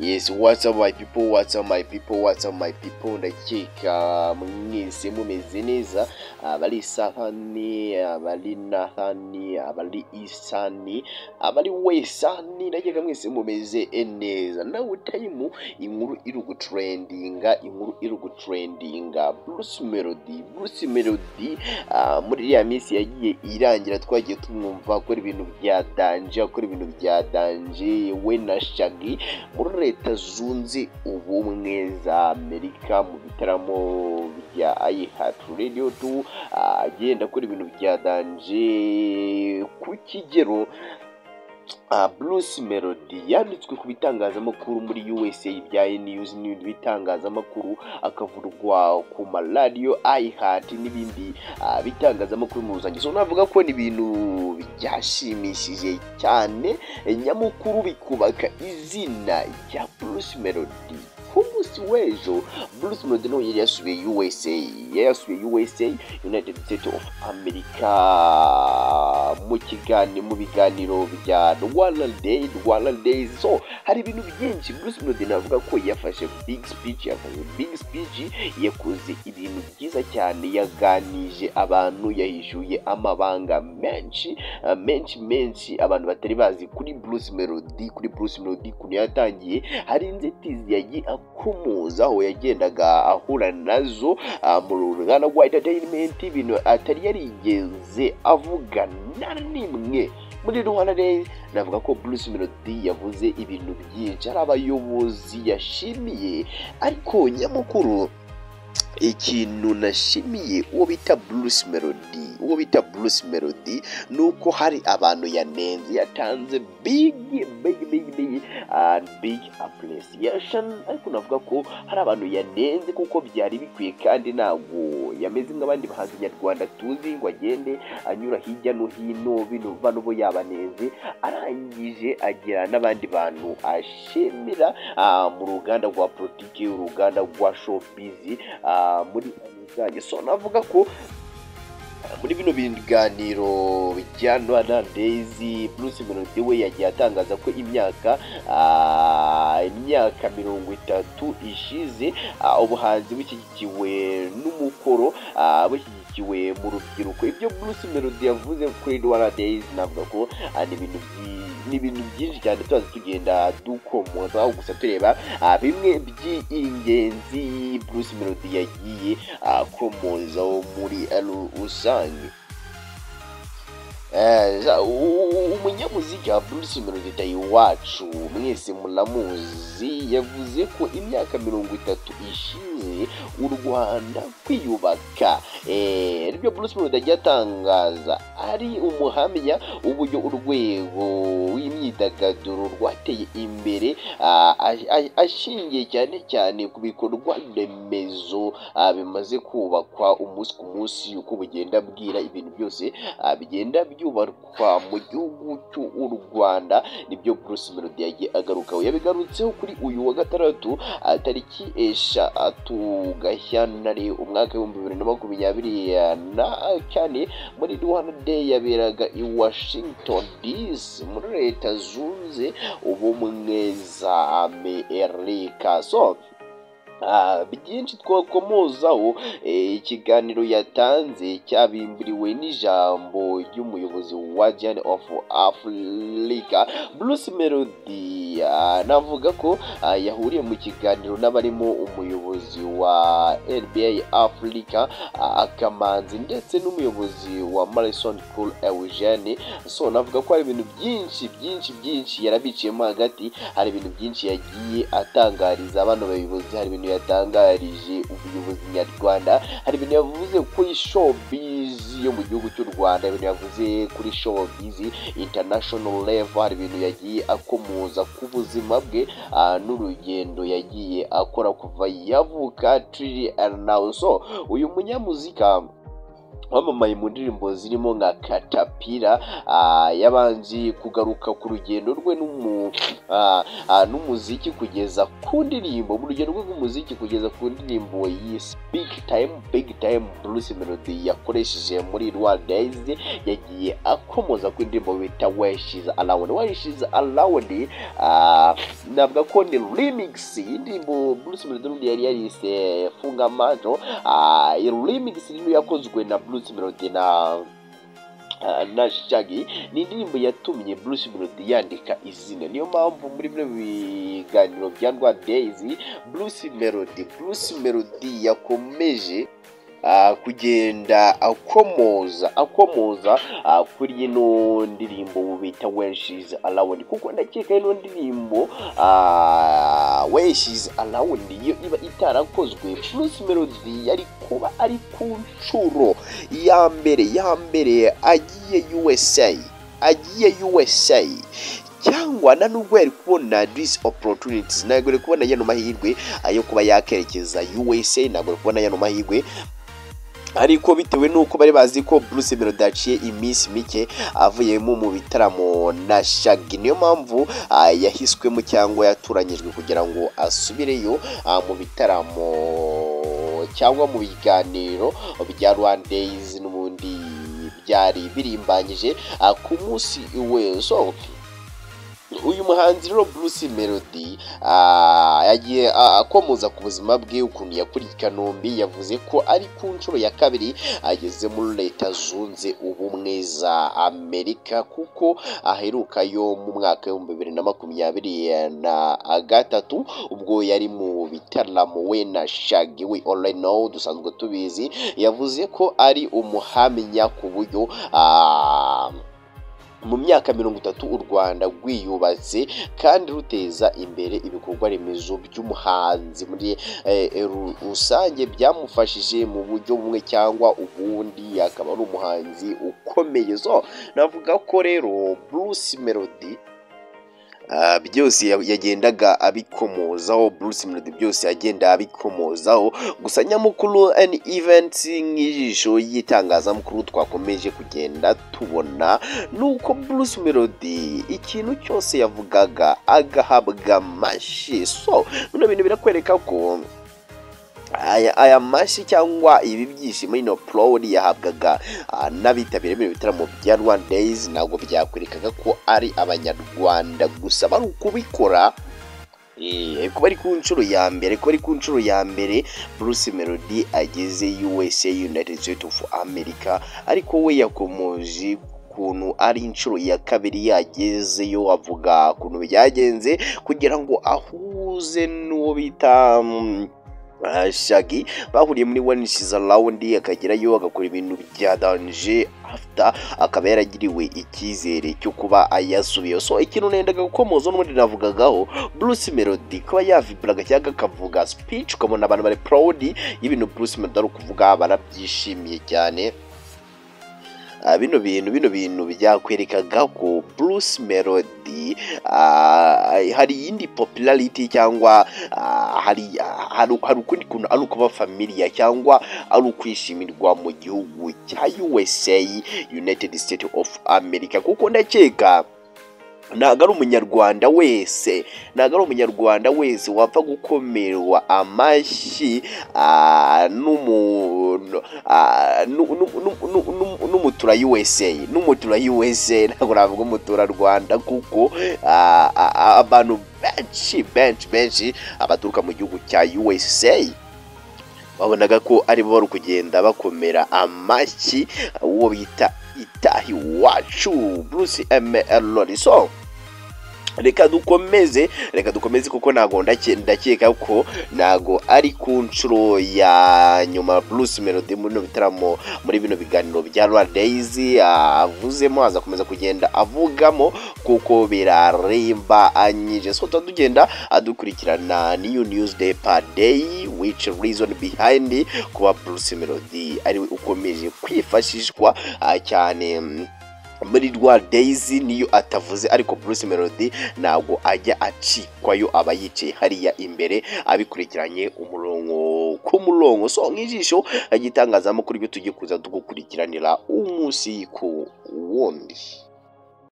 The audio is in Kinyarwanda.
Yes, what's up my people, what's up my people, what's up my people, ndakeka mwese mumeze neza, abari Isahani, abari Nathani, abari Isani, abari Wesani, ndakeka mwese mumeze neza. Nawe time inkuru iri gutrendinga, inkuru iri gutrendinga, Bruce Melody, Bruce Melody, ah, muri iriya minsi yagiye irangira twagiye tumwumva akora ibintu bya danje, akora ibintu bya danje, we na Shaggy, muri leta zunze ubumwe za amerika mu bitaramo bya ihat radio 2 agenda akora ibintu bya danje ku kigero Bruce Melody yanditswe ku bitangazamakuru muri USA bya News n'ibindi bitangazamakuru akavurwa ku maradiyo iHeart n'ibindi. Bitangazamakuru mu rusange. So navuga ko ni ibintu byashimishije cyane. Nyamukuru bikubaka izina rya Bruce Melody. Ku munsi w'ejo Bruce Melody nawe yari yasubiye USA yari yasubiye USA United States of America. Mu kiganiro mu biganiro bya Rwanda Day Rwanda Day so hari ibintu byinshi. Bruce Melody navuga ko yafashe big speech yafashe big speech yakoze ibintu byiza cyane yaganije abantu yahishuye amabanga menshi uh, menshi menshi. Abantu batari bazi kuri Bruce Melody kuri Bruce Melody kuntu yatangiye hari inzitizi yagiye akomozaho yagendaga ahura na zo uh, mu ruganda rwa entertainment. Ibintu atari yarigeze avuga na rimwe muri Rwanda Day. Navuga ko Bruce Melody yavuze ibintu byinshi. Hari abayobozi yashimiye ariko nyamukuru ikintu nashimiye uwo bita Bruce Melody. Uwo bita Bruce Melody ni uko hari abantu yanenze yatanze big big big big and big appreciation. Ariko navuga ko hari abantu yanenze kuko byari bikwiye kandi ntabwo yameze nk'abandi bahanzi nyarwanda tuzi ngo agende anyura hirya no hino bino bano bo yabanenze arangije agira n'abandi bantu ashimira ah, mu ruganda rwa politiki uruganda rwa showbiz ah, muri rusange so navuga ko muri bino biganiro bya Rwanda Days Bruce Melody we yagiye atangaza ko imyaka ah, imyaka mirongo itatu ishize ah, ubuhanzi bushyigikiwe n'umukoro ah, bushyigikiwe mu rubyiruko. Ibyo Bruce Melody yavuze kuri Rwanda Days navuga ko ni ibintu byi- ni ibintu byinshi cyane tuzaza tugenda dukomoza gusa tureba ah, bimwe by'ingenzi Bruce Melody yagiye akomozaho muri rusange Eh, za- u- u- umunyamuzika Bruce Melody Tayiwacu mwese muramuzi yavuze ko imyaka mirongo itatu ishize u Rwanda kwiyubaka. Eh, ari byo Bruce Melody agiye atangaza ari umuhamya uburyo urwego w'imyidagaduro rwateye imbere ash- ash- ashingiye cyane cyane ku bikorwa remezo bimaze kubakwa umunsi ku munsi uko bugenda bwira ibintu byose bigenda byubakwa mu gihugu cy'u Rwanda. Nibyo Bruce Melody yagiye agarukaho. Yabigarutseho kuri uyu wa gatandatu tariki eshatu Gashyantare umwaka w'ibihumbi bibiri na makumyabiri na kane muri Rwanda. Day yaberaga i Washington DC muri leta zunze ubumwe za Amerika. So byinshi twakomozaho eh, ikiganiro yatanze cyabimburiwe n'ijambo ry'umuyobozi wa Giant of Africa Bruce Melody. Ah, navuga ko ah, yahuriye mu kiganiro n'abarimo umuyobozi wa NBA Africa ah, Akamanzi ndetse n'umuyobozi wa Marison Cool Eugene. So navuga ko hari ibintu byinshi byinshi byinshi yarabiciyemo hagati. Hari ibintu byinshi yagiye atangariza bano bayobozi hari ibintu yatangarije ubuyobozi nyarwanda. Hari ibintu yavuze kuri showbiz yo mu gihugu cy'u rwanda ibintu yavuze kuri showbiz international level. Hari ibintu yagiye akomoza ku buzima bwe ah, n'urugendo yagiye akora kuva yavuka tiri now so uyu munyamuzika wamamaye mu ndirimbo zirimo nka katapira yabanje kugaruka ku rugendo rwe n'umuziki kugeza ku ndirimbo mu rugendo rwe rw'umuziki kugeza ku ndirimbo yise big time big time Bruce Melody yakoresheje muri Rwanda yagiye akomoza ku indirimbo bita weshize Around weshize Around navuga ko ni remix indirimbo Bruce Melody yari yarise funga majo remix yakozwe na Bruce Melody na na Shaggy ni indirimbo yatumye Bruce Melody yandika izina. Niyo mpamvu muri bino biganiro bya Rwanda Days Bruce Melody Bruce Melody yakomeje kugenda akomoza akomoza kuri ino ndirimbo bita weshizi arawundi kuko ndakeka ino ndirimbo weshizi arawundi iyo iba itarakozwe Bruce Melody yari kuba ari ku nshuro ya mbere ya mbere agiye USA agiye USA cyangwa na nubwo yari kubona these opportunities ntabwo yari kubona yano mahirwe yo kuba yakerekeza USA ntabwo yari kubona yano mahirwe. Ariko bitewe n'uko bari bazi ko Bruce Melody yaciye iminsi mike avuyemo mu bitaramo na Shaggy niyo mpamvu yahiswemo cyangwa yaturanyijwe kugira ngo asubireyo mu bitaramo cyangwa mu biganiro bya Rwanda Days n'ubundi byari birimbanyije ku munsi w'ejo uyu muhanzi rero Bruce Melody yagiye akomoza ku buzima bwe ukuntu yakuriye i Kanombe yavuze ko ari ku nshuro ya kabiri ageze muri leta zunze ubumwe za Amerika kuko aherukayo mu mwaka w'ibihumbi bibiri na makumyabiri na gatatu ubwo yari mu bitaramo we na Shaggy we know dusanzwe tubizi yavuze ko ari umuhamya ku buryo mu myaka mirongo itatu u rwanda rwiyubatse kandi ruteza imbere ibikorwa remezo by'umuhanzi muri rusange byamufashije mu buryo bumwe cyangwa ubundi. Akaba ari umuhanzi ukomeye. So navuga ko rero Bruce Melody byose yagendaga abikomozaho Bruce Melody byose yagenda abikomozaho. Gusa nyamukuru an event nk'ijisho y'itangazamakuru twakomeje kugenda tubona nuko Bruce Melody ikintu cyose yavugaga agahabwa amashyi. So bino bintu birakwereka ko aya mashyi cyangwa ibi byishimo ino porowudi yahabwaga n'abitabiriye bino bitaramo bya rwanda days ntabwo byakwerekaga ko ari abanyarwanda gusa. Bari ukubikora kuba ari ku nshuro ya mbere kuba ari ku nshuro ya mbere Bruce Melody ageze USA United States of America ariko we yakomoje ukuntu ari inshuro ya kabiri yagezeyo avuga ukuntu byagenze kugira ngo ahuze n'uwo bita Shaggy bahuriye muri one shiz around akagerayo agakora ibintu bya danje after akaba yaragiriwe icyizere cyo kuba ayasubiye so ikintu nendaga gukomoza n'ubundi navugagaho Bruce Melody kuba yaviburaga cyangwa akavuga speech ukabona abantu bari proud y'ibintu Bruce Melody ari kuvuga barabyishimiye cyane. Bino bintu bino bintu byakwerekaga ko Bruce Melody. Hari iyindi popularity cyangwa hari hari ukundi kuntu ari ukuba familiar cyangwa ari ukwishimirwa mu gihugu cya USA United States of America. Kuko ndakeka ntabwo ari umunyarwanda wese ntabwo ari umunyarwanda wese wapfa gukomerwa amashyi n'umutura USA n'umutura USA ntabwo navuga umutura Rwanda kuko abantu benshi benshi benshi abaturuka mu gihugu cya USA babonaga ko ari bo bari kugenda bakomera amashyi uwo bita itahi wacu Bruce M. so reka dukomeze reka dukomeze kuko ntago ndakeka ko ntago ari ku nshuro ya nyuma Bruce Melody muri bino bitaramo muri bino biganiro bya Rwanda Days avuzemo azakomeza kugenda avugamo kuko biraremba anyije. So tugenda adukurikirana new news day per day which reason behind kuba Bruce Melody ari ukomeje kwifashishwa cyane muri Rwanda Days niyo atavuze ariko Bruce Melody ntabwo ajya acikwayo aba yicaye hariya imbere abikurikiranye umurongo ku murongo. So nk'ijisho ry'itangazamakuru ibyo tugiye kuza tugukurikiranira umunsi ku wundi.